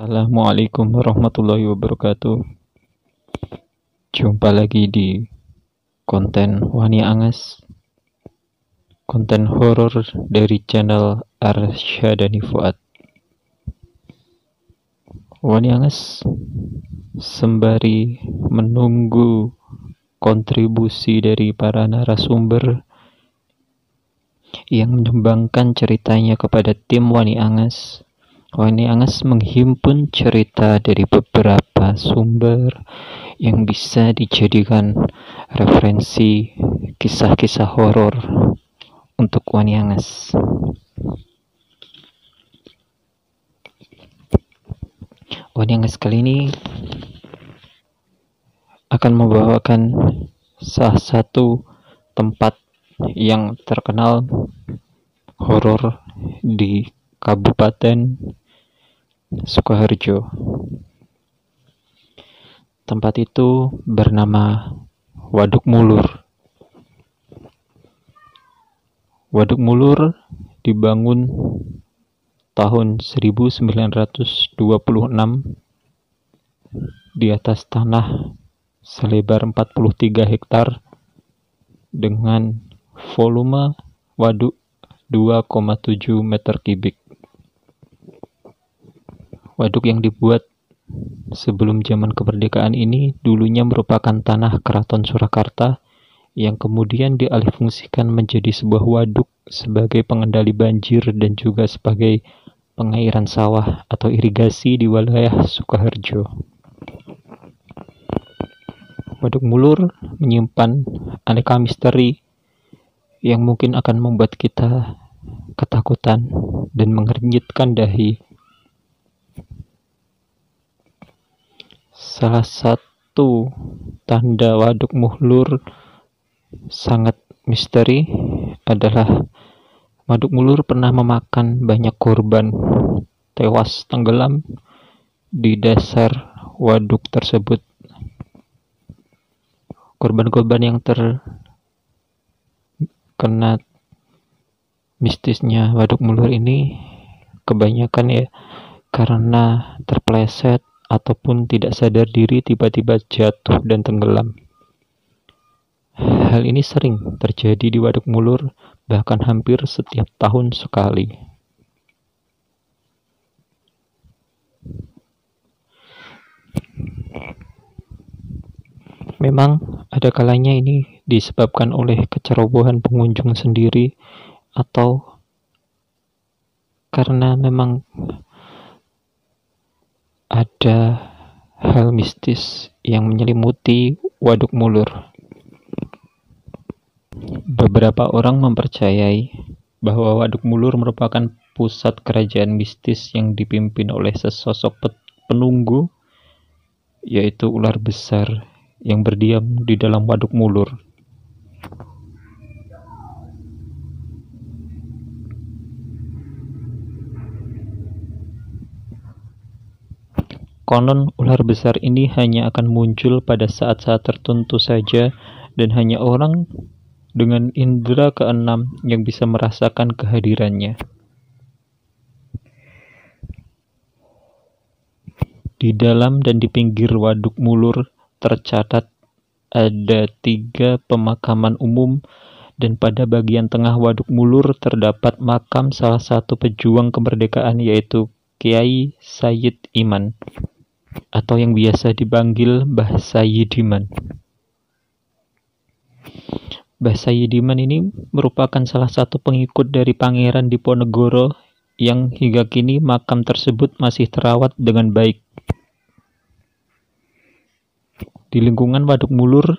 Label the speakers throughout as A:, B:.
A: Assalamualaikum warahmatullahi wabarakatuh. Jumpa lagi di konten Wani Angas, konten horor dari channel Arsyadani Fuad. Wani Angas sembari menunggu kontribusi dari para narasumber yang menyumbangkan ceritanya kepada tim Wani Angas Wani Angas menghimpun cerita dari beberapa sumber yang bisa dijadikan referensi kisah-kisah horor untuk Wani Angas. Wani Angas kali ini akan membawakan salah satu tempat yang terkenal horor di Kabupaten Sukoharjo. Tempat itu bernama Waduk Mulur. Waduk Mulur dibangun tahun 1926 di atas tanah selebar 43 hektar dengan volume waduk 2,7 meter kubik. Waduk yang dibuat sebelum zaman kemerdekaan ini dulunya merupakan tanah keraton Surakarta yang kemudian dialihfungsikan menjadi sebuah waduk sebagai pengendali banjir dan juga sebagai pengairan sawah atau irigasi di wilayah Sukoharjo. Waduk Mulur menyimpan aneka misteri yang mungkin akan membuat kita ketakutan dan mengernyitkan dahi. Salah satu tanda waduk muhlur sangat misteri adalah waduk mulur pernah memakan banyak korban tewas tenggelam di dasar waduk tersebut. Korban-korban yang terkena mistisnya waduk mulur ini kebanyakan ya karena terpleset ataupun tidak sadar diri tiba-tiba jatuh dan tenggelam. Hal ini sering terjadi di Waduk Mulur, bahkan hampir setiap tahun sekali. Memang ada kalanya ini disebabkan oleh kecerobohan pengunjung sendiri atau karena memang ada hal mistis yang menyelimuti Waduk Mulur. Beberapa orang mempercayai bahwa Waduk Mulur merupakan pusat kerajaan mistis yang dipimpin oleh sesosok penunggu, yaitu ular besar yang berdiam di dalam Waduk Mulur. Konon ular besar ini hanya akan muncul pada saat-saat tertentu saja dan hanya orang dengan indera keenam yang bisa merasakan kehadirannya. Di dalam dan di pinggir waduk mulur tercatat ada tiga pemakaman umum dan pada bagian tengah waduk mulur terdapat makam salah satu pejuang kemerdekaan yaitu Kiai Sayyid Iman atau yang biasa dipanggil Mbah Sayyidiman. Mbah Sayyidiman ini merupakan salah satu pengikut dari Pangeran Diponegoro yang hingga kini makam tersebut masih terawat dengan baik. Di lingkungan Waduk Mulur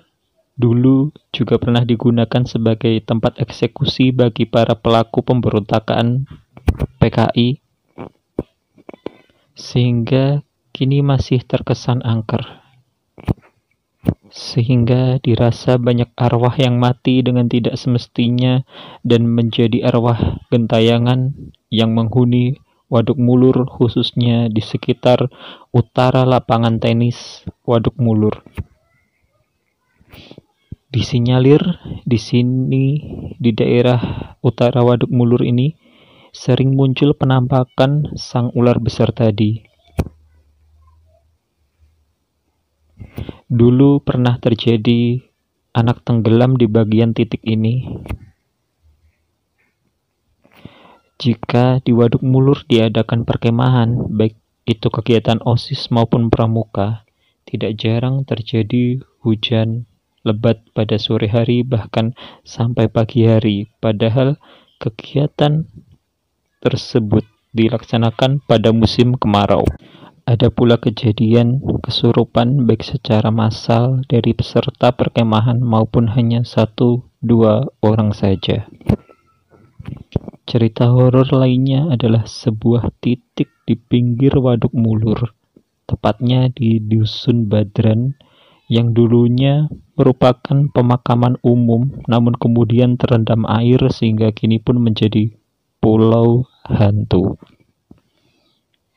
A: dulu juga pernah digunakan sebagai tempat eksekusi bagi para pelaku pemberontakan PKI sehingga kini masih terkesan angker. Sehingga dirasa banyak arwah yang mati dengan tidak semestinya dan menjadi arwah gentayangan yang menghuni Waduk Mulur khususnya di sekitar utara lapangan tenis Waduk Mulur. Disinyalir di sini di daerah utara Waduk Mulur ini sering muncul penampakan sang ular besar tadi Dulu pernah terjadi anak tenggelam di bagian titik ini. Jika di Waduk Mulur diadakan perkemahan, baik itu kegiatan OSIS maupun pramuka, tidak jarang terjadi hujan lebat pada sore hari bahkan sampai pagi hari. Padahal kegiatan tersebut dilaksanakan pada musim kemarau. Ada pula kejadian kesurupan baik secara massal dari peserta perkemahan maupun hanya satu dua orang saja. Cerita horor lainnya adalah sebuah titik di pinggir Waduk Mulur, tepatnya di Dusun Badran yang dulunya merupakan pemakaman umum namun kemudian terendam air sehingga kini pun menjadi pulau hantu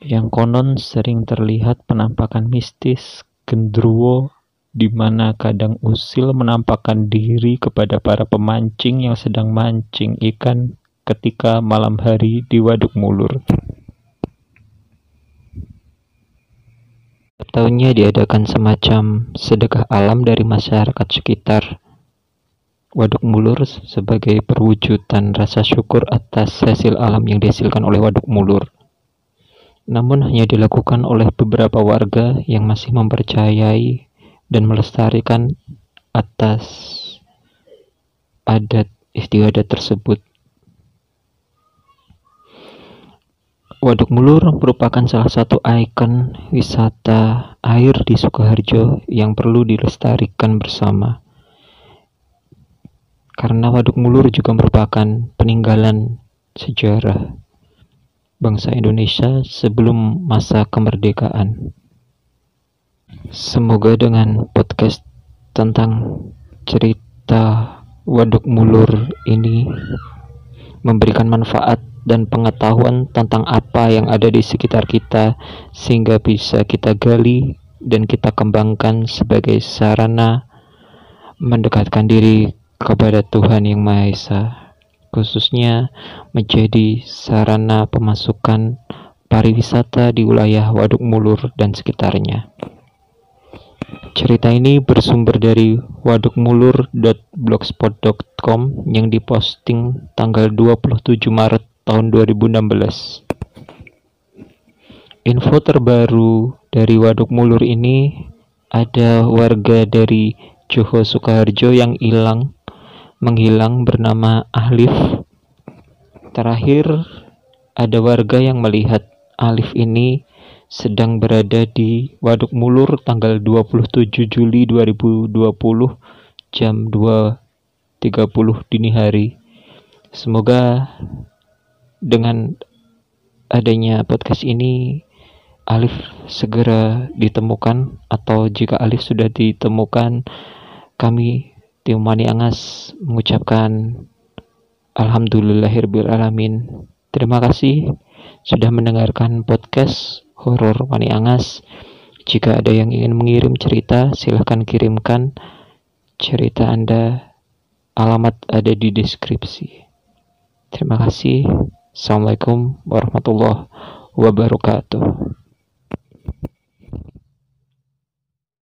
A: yang konon sering terlihat penampakan mistis gendruwo di mana kadang usil menampakkan diri kepada para pemancing yang sedang mancing ikan ketika malam hari di Waduk Mulur. Tahunnya diadakan semacam sedekah alam dari masyarakat sekitar Waduk Mulur sebagai perwujudan rasa syukur atas hasil alam yang dihasilkan oleh Waduk Mulur namun hanya dilakukan oleh beberapa warga yang masih mempercayai dan melestarikan atas adat istiadat tersebut. Waduk Mulur merupakan salah satu ikon wisata air di Sukoharjo yang perlu dilestarikan bersama. Karena Waduk Mulur juga merupakan peninggalan sejarah bangsa Indonesia sebelum masa kemerdekaan. Semoga dengan podcast tentang cerita Waduk Mulur ini memberikan manfaat dan pengetahuan tentang apa yang ada di sekitar kita sehingga bisa kita gali dan kita kembangkan sebagai sarana mendekatkan diri kepada Tuhan Yang Maha Esa khususnya menjadi sarana pemasukan pariwisata di wilayah Waduk Mulur dan sekitarnya. Cerita ini bersumber dari wadukmulur.blogspot.com yang diposting tanggal 27 Maret tahun 2016. Info terbaru dari Waduk Mulur ini ada warga dari Joho Sukoharjo yang hilang menghilang bernama Alif. Terakhir, ada warga yang melihat Alif ini sedang berada di Waduk Mulur tanggal 27 Juli 2020 jam 2.30 dini hari. Semoga dengan adanya podcast ini Alif segera ditemukan atau jika Alif sudah ditemukan kami Tim Mani Angas mengucapkan Alhamdulillahirrahmanirrahim. Terima kasih sudah mendengarkan podcast horor Mani Angas. Jika ada yang ingin mengirim cerita, silahkan kirimkan cerita Anda. Alamat ada di deskripsi. Terima kasih. Assalamualaikum warahmatullahi wabarakatuh.